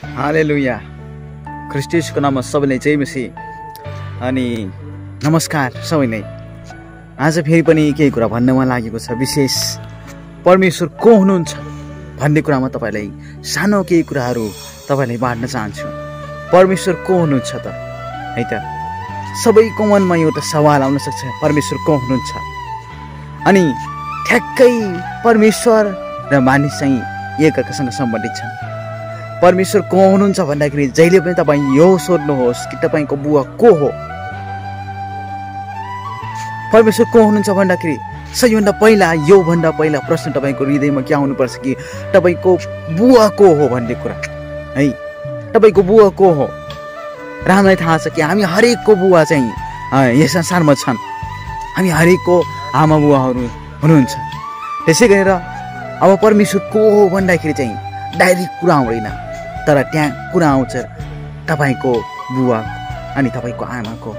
हाले लुया ख्रिस्टिसको नाममा सबैलाई जय मसी अनि नमस्कार सबैलाई आज फेरि पनि केही कुरा भन्न मन लागेको छ विशेष परमेश्वर को हुनुहुन्छ भन्ने कुरामा तपाईँलाई सानो केही कुराहरू तपाईँलाई बाँड्न चाहन्छु परमेश्वर को हुनुहुन्छ त है त सबैको मनमा एउटा सवाल आउन सक्छ परमेश्वर को हुनुहुन्छ अनि ठ्याक्कै परमेश्वर र मानिस चाहिँ एकअर्कासँग सम्बन्धित छन् परमेश्वर को हुनुहुन्छ भन्दाखेरि जहिले पनि तपाईँ यो सोध्नुहोस् कि तपाईँको बुवा को हो? परमेश्वर को हुनुहुन्छ भन्दाखेरि सबैभन्दा पहिला योभन्दा पहिला प्रश्न तपाईँको हृदयमा के आउनुपर्छ कि तपाईँको बुवा को हो भन्ने कुरा? है? तपाईँको बुवा को हो? र हामीलाई थाहा छ कि हामी हरेकको बुवा चाहिँ यस संसारमा छन्। हामी हरेकको आमा बुवाहरू हुनुहुन्छ। त्यसै गरेर अब परमेश्वर को हो भन्दाखेरि चाहिँ डाइरेक्ट कुरा आउँदैन। तर त्यहाँ कुरा आउँछ? तपाईँको बुवा अनि तपाईँको आमाको।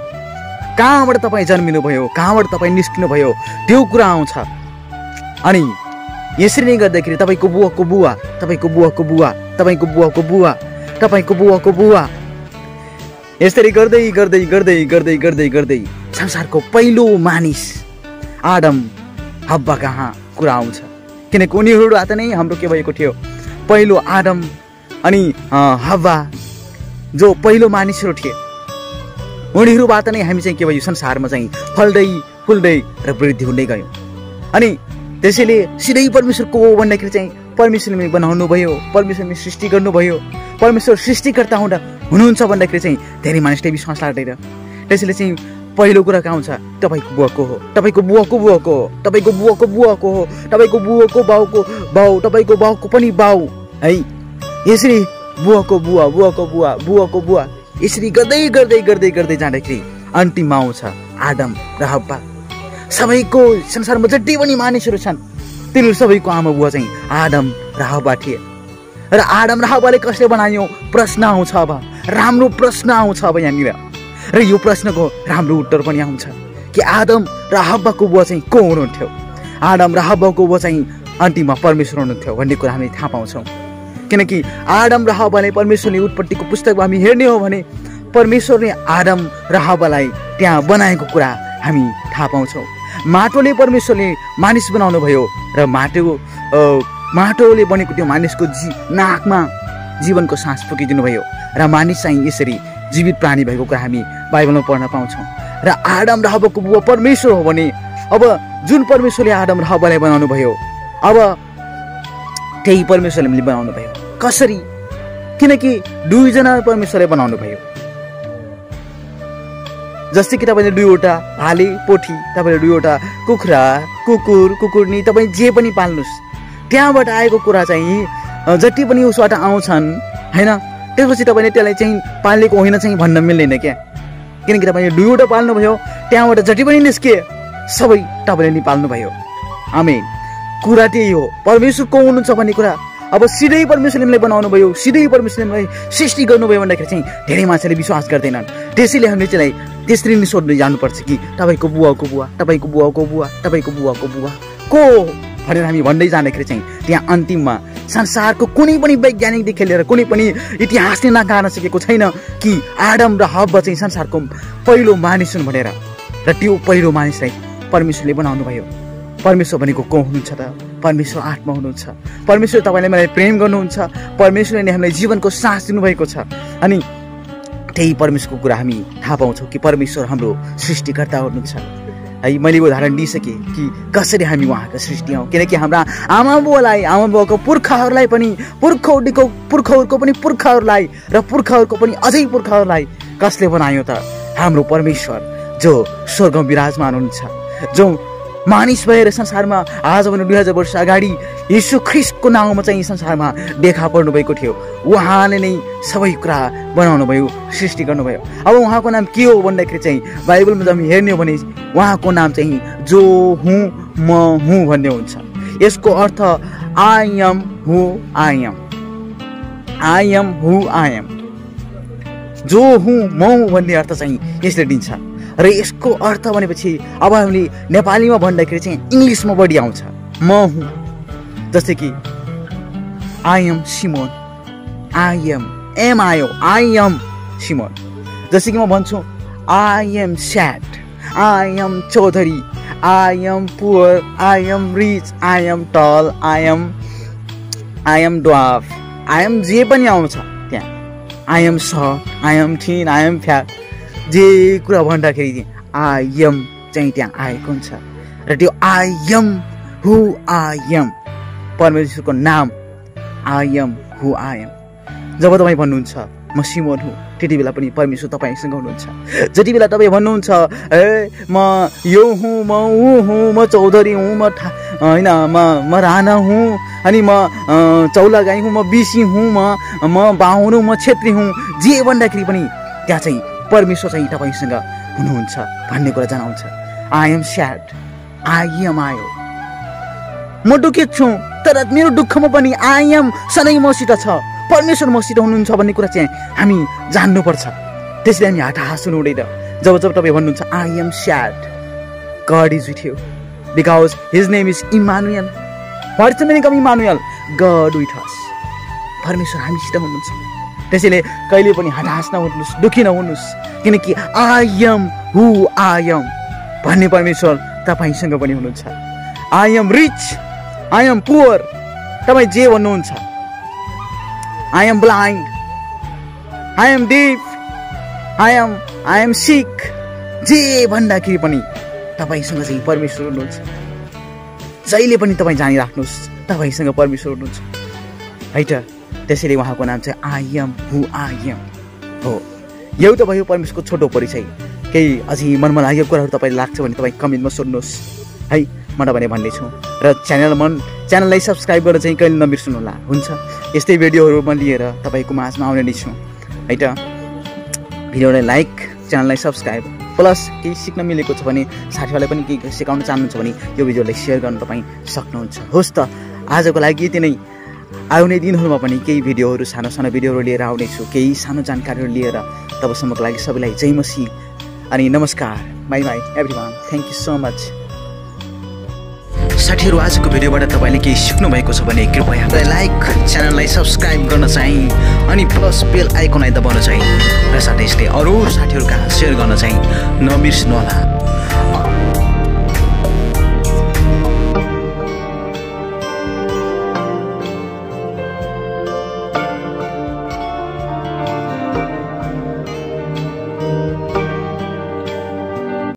कहाँबाट तपाईँ जन्मिनुभयो? कहाँबाट तपाईँ निस्किनुभयो? त्यो कुरा आउँछ। अनि यसरी नै गर्दाखेरि तपाईँको बुवाको बुवा तपाईँको बुवाको बुवा तपाईँको बुवाको बुवा तपाईँको बुवाको बुवा। यसरी गर्दै गर्दै गर्दै गर्दै गर्दै गर्दै संसारको पहिलो मानिस आदम हब्बा कहाँ? कुरा आउँछ। किनकि उनीहरूबाट नै हाम्रो के भएको थियो? पहिलो आदम अनि अँ, हव्वा जो पहिलो मानिसहरू थिए उनीहरूबाट नै हामी चाहिँ के भयो संसारमा चाहिँ फल्दै फुल्दै र वृद्धि हुँदै गयौँ। अनि त्यसैले सिधै परमेश्वर को हो भन्दाखेरि चाहिँ परमेश्वरले बनाउनु भयो परमेश्वरले सृष्टि गर्नुभयो परमेश्वर सृष्टिकर्ता हुँदा हुनुहुन्छ भन्दाखेरि चाहिँ धेरै मानिसले विश्वास लाग्दैन त्यसैले चाहिँ पहिलो कुरा कहाँ आउँछ तपाईँको बुवाको हो तपाईँको बुवाको बुवाको हो तपाईँको बुवाको बुवाको हो तपाईँको बुवाको बाउको बाउ तपाईँको बाउको पनि बाउ है? यसरी बुवाको बुवा बुवाको बुवा बुवाको बुवा यसरी गर्दै गर्दै गर्दै गर्दै जाँदाखेरि अन्तिममा आउँछ आदम र हब्बा। सबैको संसारमा जति पनि मानिसहरू छन् तिनीहरू सबैको आमा बुवा चाहिँ आदम र हब्बा थिए। र आदम र हब्बाले कसले बनायो? प्रश्न आउँछ अब। राम्रो प्रश्न आउँछ अब यहाँनिर। र यो प्रश्नको राम्रो उत्तर पनि आउँछ कि आदम र हब्बाको बुवा चाहिँ को हुनुहुन्थ्यो? आदम र हब्बाको बुवा चाहिँ अन्तिममा परमेश्वर हुनुहुन्थ्यो भन्ने कुरा हामीले थाहा पाउँछौँ। किनकि आदम र हब्बाले परमेश्वरले उत्पत्तिको पुस्तकमा हामी हेर्ने हो भने परमेश्वरले आदम र हब्बालाई त्यहाँ बनाएको कुरा हामी थाहा पाउँछौँ। माटोले परमेश्वरले मानिस बनाउनु भयो र माटो माटोले बनेको त्यो मानिसको जी नाकमा जीवनको सास फुकिदिनु भयो र मानिस चाहिँ यसरी जीवित प्राणी भएको कुरा हामी बाइबलमा पढ्न पाउँछौँ। र आदम र हब्बाको बुवा परमेश्वर हो भने अब जुन परमेश्वरले आदम र हब्बालाई बनाउनु भयो अब त्यही परमेश्वरले हामीले बनाउनु भयो। कसरी? किनकि दुईजना परमेश्वरले बनाउनु भयो। जस्तै कि तपाईँले दुईवटा भाले पोथी तपाईँले दुईवटा कुखुरा कुकुर कुकुर्नी तपाईँ जे पनि पाल्नुहोस् त्यहाँबाट आएको कुरा चाहिँ जति पनि उसबाट आउँछन् होइन त्यसपछि तपाईँले त्यसलाई चाहिँ पालेको होइन चाहिँ भन्न मिल्दैन क्या। किनकि तपाईँले दुईवटा पाल्नुभयो त्यहाँबाट जति पनि निस्के सबै तपाईँले नि पाल्नुभयो आमेन। कुरा त्यही हो। परमेश्वर को हुनुहुन्छ भन्ने कुरा अब सिधै परमेश्वरले बनाउनु भयो सिधै परमेश्वरले सृष्टि गर्नुभयो भन्दाखेरि चाहिँ धेरै मान्छेले विश्वास गर्दैनन्। त्यसैले हामीले चाहिँ त्यसरी नै सोध्नु जानुपर्छ कि तपाईँको बुवाको बुवा तपाईँको बुवाको बुवा तपाईँको बुवाको बुवा को? भनेर हामी भन्दै जाँदाखेरि चाहिँ त्यहाँ अन्तिममा संसारको कुनै पनि वैज्ञानिकदेखि लिएर कुनै पनि इतिहासले नकार्न सकेको छैन कि आडम र हब्ब चाहिँ संसारको पहिलो मानिस हुन् भनेर। र त्यो पहिलो मानिसलाई परमेश्वरले बनाउनु भयो। परमेश्वर भनेको को हुनुहुन्छ त? परमेश्वर आत्मा हुनुहुन्छ। परमेश्वर तपाईँले मलाई प्रेम गर्नुहुन्छ। परमेश्वरले नै हामीलाई जीवनको सास दिनुभएको छ। अनि त्यही परमेश्वरको कुरा हामी थाहा पाउँछौँ कि परमेश्वर हाम्रो सृष्टिकर्ता हुनुहुन्छ। है मैले उदाहरण दिइसकेँ कि कसरी हामी उहाँको सृष्टि हौँ? किनकि हाम्रा आमा बुवालाई आमा बुवाको पुर्खाहरूलाई पनि पुर्खौलीको पुर्खौरको पनि पुर्खाहरूलाई र पुर्खाहरूको पनि अझै पुर्खाहरूलाई कसले बनायो त? हाम्रो परमेश्वर जो स्वर्गमा विराजमान हुनुहुन्छ। जो मानिस भएर संसारमा आज भने दुई हजार वर्ष अगाडि यीशु ख्रिस्टको नाउँमा चाहिँ संसारमा देखा पर्नुभएको थियो। उहाँले नै सबै कुरा बनाउनु भयो सृष्टि गर्नुभयो। अब उहाँको नाम के हो भन्दाखेरि चाहिँ बाइबलमा जब हेर्ने हो भने उहाँको नाम चाहिँ जो हुँ म हुँ भन्ने हुन्छ। यसको अर्थ I am who I am who I am जो हुँ म हुँ भन्ने अर्थ चाहिँ यसले दिन्छ। र यसको अर्थ भनेपछि अब हामीले नेपालीमा भन्दाखेरि चाहिँ इङ्ग्लिसमा बढी आउँछ म हुँ जस्तै कि I am Simon I am आयो आई एम सिमोन जस्तै कि म भन्छु I am sad I am Chaudhary I am poor I am rich I am tall I am I am dwarf I am जे पनि आउँछ त्यहाँ I am short I am thin I am fat जे कुरा भन्दाखेरि I am चाहिँ त्यहाँ आएको हुन्छ। र त्यो I am who I am परमेश्वरको नाम I am who I am जब तपाईँ भन्नुहुन्छ म सिमोन हुँ त्यति बेला पनि परमेश्वर तपाईँसँग हुनुहुन्छ। जति बेला तपाईँ भन्नुहुन्छ ए म यो हुँ म ऊ हुँ म चौधरी हुँ म ठा होइन म म राणा हुँ अनि म चौला गाई हुँ म बिसी हुँ म म बाहुन म छेत्री हुँ। जे भन्दाखेरि पनि त्यहाँ चाहिँ परमेश्वर चाहिँ तपाईँसँग हुनुहुन्छ भन्ने कुरा जनाउँछ। एम स्याड आई एम आयो। म दुखित छु तर मेरो दुःखमा पनि एम सधैँ मसित छ। परमेश्वर मसित हुनुहुन्छ भन्ने कुरा चाहिँ हामी जान्नुपर्छ। त्यसले हामी हात हाँस्नु हुँदैन। जब जब तपाईँ भन्नुहुन्छ I am sad God is with you because his name is Emmanuel meaning of Emmanuel God with us परमेश्वर हामीसित हुनुहुन्छ। त्यसैले कहिले पनि हताश नहुनुहोस् दुखी नहुनुहोस् किनकि I am who I am भन्ने परमेश्वर तपाईँसँग पनि हुनुहुन्छ। I am rich I am poor तपाईँ जे भन्नुहुन्छ। I am blind I am deaf I am sick जे भन्दाखेरि पनि तपाईँसँग चाहिँ परमेश्वर हुनुहुन्छ। जहिले पनि तपाईँ जानिराख्नुहोस् तपाईँसँग परमेश्वर हुनुहुन्छ। है त त्यसैले उहाँको नाम चाहिँ I am who I am हो। यो त भयो परमेश्वरको छोटो परिचय। केही अझै मनमा लागेको कुराहरू तपाईँलाई लाग्छ भने तपाईँ कमेन्टमा सोध्नुहोस्। है म तपाईँले भन्नेछु र च्यानल मन च्यानललाई सब्सक्राइब गरेर चाहिँ कहिले नबिर्सनु होला हुन्छ? यस्तै भिडियोहरूमा लिएर तपाईँको माझमा आउने नै छु। है त? भिडियोलाई लाइक च्यानललाई सब्सक्राइब प्लस केही सिक्न मिलेको छ भने साथीहरूलाई पनि केही सिकाउन चाहनुहुन्छ भने यो भिडियोलाई सेयर गर्न तपाईँ सक्नुहुन्छ। होस् त आजको लागि यति नै। आउने दिनहरूमा पनि केही भिडियोहरू सानो सानो भिडियोहरू लिएर आउनेछु। केही सानो जानकारीहरू लिएर तबसम्मको लागि सबैलाई जय मसी अनि नमस्कार bye bye everyone thank you so much साथीहरू आजको भिडियोबाट तपाईँले केही सिक्नु भएको छ भने कृपया हामीलाई लाइक च्यानललाई सब्सक्राइब गर्न चाहिँ अनि प्लस बेल आइकनलाई दबाउन चाहिँ र साथै यसले अरू साथीहरू कहाँ सेयर गर्न चाहिँ नबिर्सनु होला